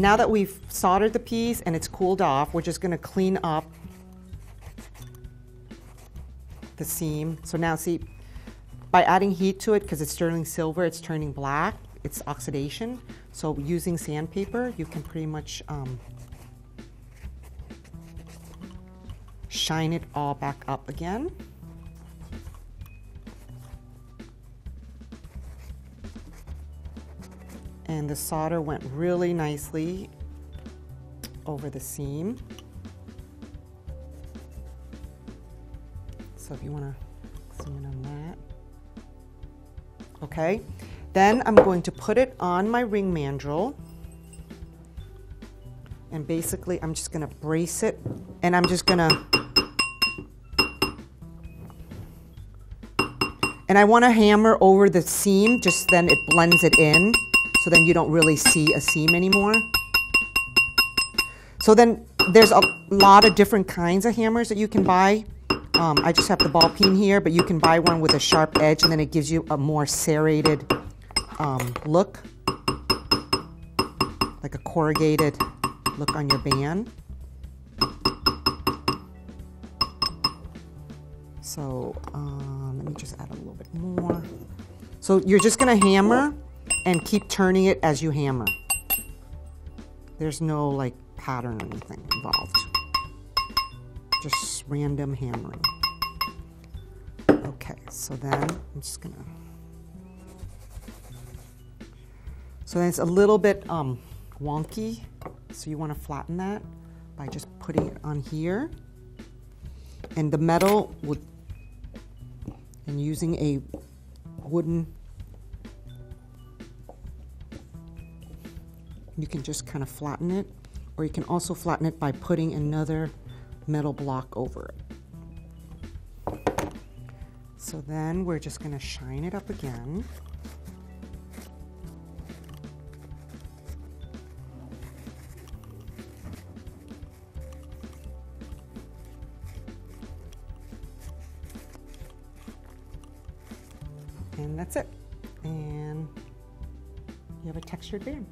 now that we've soldered the piece and it's cooled off, we're just gonna clean up the seam. So now see, by adding heat to it, because it's sterling silver, it's turning black, it's oxidation. So using sandpaper, you can pretty much um, shine it all back up again. And the solder went really nicely over the seam. So if you want to zoom in on that. Okay, then I'm going to put it on my ring mandrel. And basically I'm just going to brace it and I'm just going to And I want to hammer over the seam, just then it blends it in, so then you don't really see a seam anymore. So then there's a lot of different kinds of hammers that you can buy. Um, I just have the ball peen here, but you can buy one with a sharp edge and then it gives you a more serrated um, look, like a corrugated look on your band. So um, let me just add a little bit more. So you're just gonna hammer and keep turning it as you hammer. There's no like pattern or anything involved. Just random hammering. Okay, so then I'm just gonna. So then it's a little bit um, wonky, so you want to flatten that by just putting it on here. And the metal would and using a wooden you can just kind of flatten it or you can also flatten it by putting another metal block over it. So then we're just going to shine it up again. And that's it. And you have a textured band.